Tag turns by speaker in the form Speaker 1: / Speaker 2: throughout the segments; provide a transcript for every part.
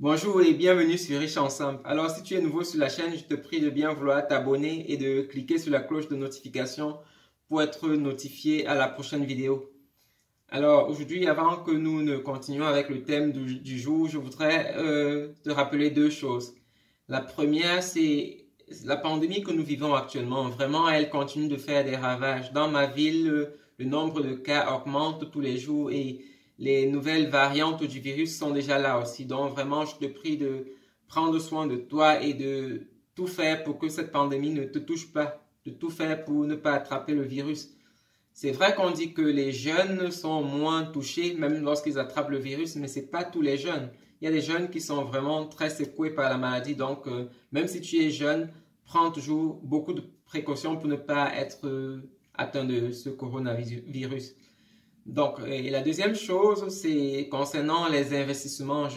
Speaker 1: Bonjour et bienvenue sur Riche Ensemble. Alors si tu es nouveau sur la chaîne, je te prie de bien vouloir t'abonner et de cliquer sur la cloche de notification pour être notifié à la prochaine vidéo. Alors aujourd'hui, avant que nous ne continuions avec le thème du, jour, je voudrais euh, te rappeler deux choses. La première, c'est la pandémie que nous vivons actuellement. Vraiment, elle continue de faire des ravages. Dans ma ville, le nombre de cas augmente tous les jours et les nouvelles variantes du virus sont déjà là aussi. Donc vraiment, je te prie de prendre soin de toi et de tout faire pour que cette pandémie ne te touche pas, de tout faire pour ne pas attraper le virus. C'est vrai qu'on dit que les jeunes sont moins touchés, même lorsqu'ils attrapent le virus, mais ce n'est pas tous les jeunes. Il y a des jeunes qui sont vraiment très secoués par la maladie. Donc, euh, même si tu es jeune, prends toujours beaucoup de précautions pour ne pas être euh, atteint de ce coronavirus. Donc, et la deuxième chose, c'est concernant les investissements.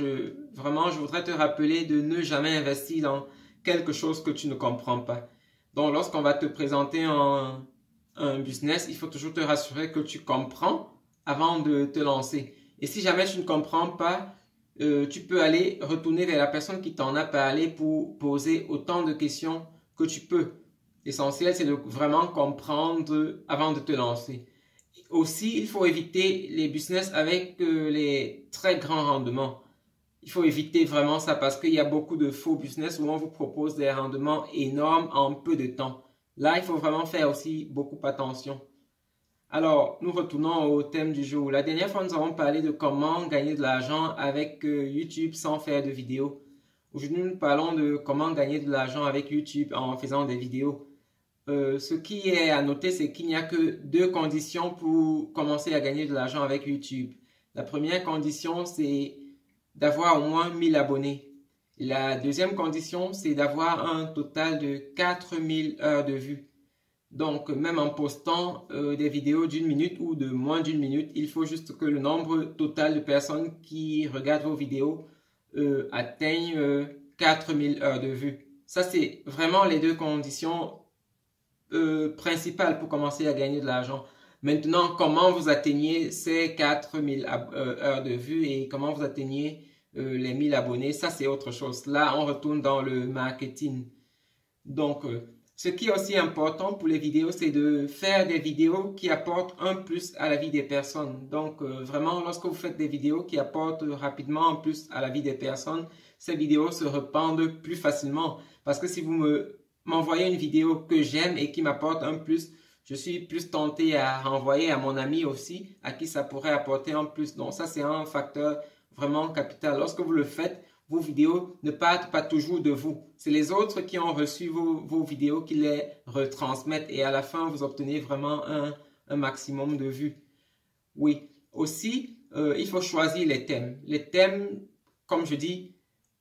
Speaker 1: Vraiment, je voudrais te rappeler de ne jamais investir dans quelque chose que tu ne comprends pas. Donc, lorsqu'on va te présenter un, un business, il faut toujours te rassurer que tu comprends avant de te lancer. Et si jamais tu ne comprends pas, euh, tu peux aller retourner vers la personne qui t'en a parlé pour poser autant de questions que tu peux. L'essentiel, c'est de vraiment comprendre avant de te lancer. Aussi, il faut éviter les business avec euh, les très grands rendements. Il faut éviter vraiment ça parce qu'il y a beaucoup de faux business où on vous propose des rendements énormes en peu de temps. Là, il faut vraiment faire aussi beaucoup attention. Alors, nous retournons au thème du jour. La dernière fois, nous avons parlé de comment gagner de l'argent avec euh, YouTube sans faire de vidéos. Aujourd'hui, nous parlons de comment gagner de l'argent avec YouTube en faisant des vidéos. Euh, ce qui est à noter, c'est qu'il n'y a que deux conditions pour commencer à gagner de l'argent avec YouTube. La première condition, c'est d'avoir au moins 1000 abonnés. La deuxième condition, c'est d'avoir un total de 4000 heures de vues. Donc, même en postant euh, des vidéos d'une minute ou de moins d'une minute, il faut juste que le nombre total de personnes qui regardent vos vidéos euh, atteigne 4000 heures de vues. Ça, c'est vraiment les deux conditions euh, principal pour commencer à gagner de l'argent. Maintenant, comment vous atteignez ces 4000 euh, heures de vue et comment vous atteignez euh, les 1000 abonnés, ça c'est autre chose. Là, on retourne dans le marketing. Donc, ce qui est aussi important pour les vidéos, c'est de faire des vidéos qui apportent un plus à la vie des personnes. Donc, vraiment, lorsque vous faites des vidéos qui apportent rapidement un plus à la vie des personnes, ces vidéos se répandent plus facilement. Parce que si vous me m'envoyer une vidéo que j'aime et qui m'apporte un plus, je suis plus tenté à renvoyer à mon ami aussi, à qui ça pourrait apporter un plus. Donc ça, c'est un facteur vraiment capital. Lorsque vous le faites, vos vidéos ne partent pas toujours de vous. C'est les autres qui ont reçu vos, vidéos qui les retransmettent et à la fin, vous obtenez vraiment un, maximum de vues. Oui, aussi, euh, il faut choisir les thèmes. Les thèmes, comme je dis,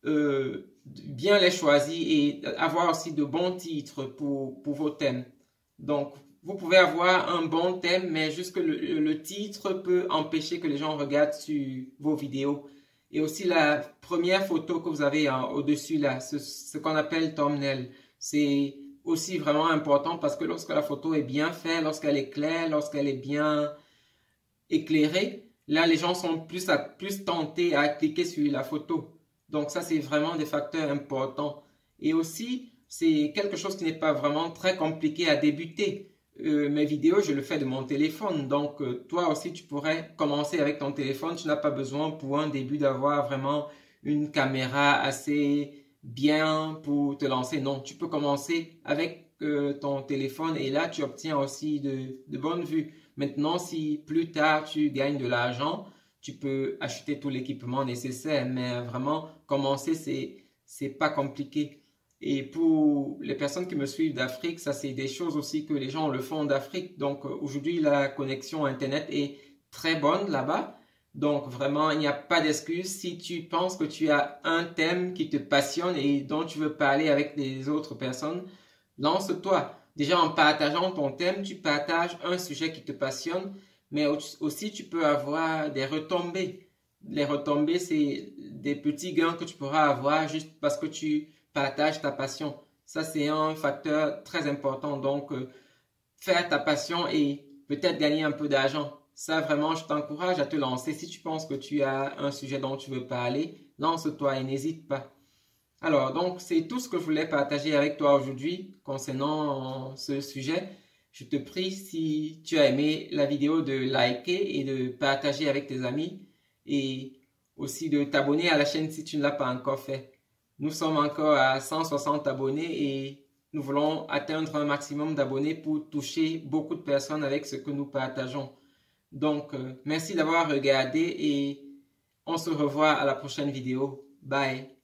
Speaker 1: euh, bien les choisir et avoir aussi de bons titres pour, pour vos thèmes. Donc, vous pouvez avoir un bon thème, mais juste que le, titre peut empêcher que les gens regardent sur vos vidéos. Et aussi la première photo que vous avez au-dessus là, ce, ce qu'on appelle thumbnail, c'est aussi vraiment important parce que lorsque la photo est bien faite, lorsqu'elle est claire, lorsqu'elle est bien éclairée, là les gens sont plus, plus tentés à cliquer sur la photo. Donc ça, c'est vraiment des facteurs importants. Et aussi, c'est quelque chose qui n'est pas vraiment très compliqué à débuter. Euh, mes vidéos, je le fais de mon téléphone. Donc, euh, toi aussi, tu pourrais commencer avec ton téléphone. Tu n'as pas besoin pour un début d'avoir vraiment une caméra assez bien pour te lancer. Non, tu peux commencer avec euh, ton téléphone et là, tu obtiens aussi de, de bonnes vues. Maintenant, si plus tard, tu gagnes de l'argent, tu peux acheter tout l'équipement nécessaire, mais vraiment, commencer, c'est, c'est pas compliqué. Et pour les personnes qui me suivent d'Afrique, ça, c'est des choses aussi que les gens le font d'Afrique. Donc, euh, aujourd'hui, la connexion Internet est très bonne là-bas. Donc, vraiment, il n'y a pas d'excuse. Si tu penses que tu as un thème qui te passionne et dont tu veux parler avec les autres personnes, lance-toi. Déjà, en partageant ton thème, tu partages un sujet qui te passionne mais aussi tu peux avoir des retombées. Les retombées, c'est des petits gains que tu pourras avoir juste parce que tu partages ta passion. Ça, c'est un facteur très important. Donc, euh, faire ta passion et peut-être gagner un peu d'argent. Ça, vraiment, je t'encourage à te lancer. Si tu penses que tu as un sujet dont tu veux parler, lance-toi et n'hésite pas. Alors, donc, c'est tout ce que je voulais partager avec toi aujourd'hui concernant ce sujet. Je te prie, si tu as aimé la vidéo, de liker et de partager avec tes amis et aussi de t'abonner à la chaîne si tu ne l'as pas encore fait. Nous sommes encore à 160 abonnés et nous voulons atteindre un maximum d'abonnés pour toucher beaucoup de personnes avec ce que nous partageons. Donc, euh, merci d'avoir regardé et on se revoit à la prochaine vidéo. Bye.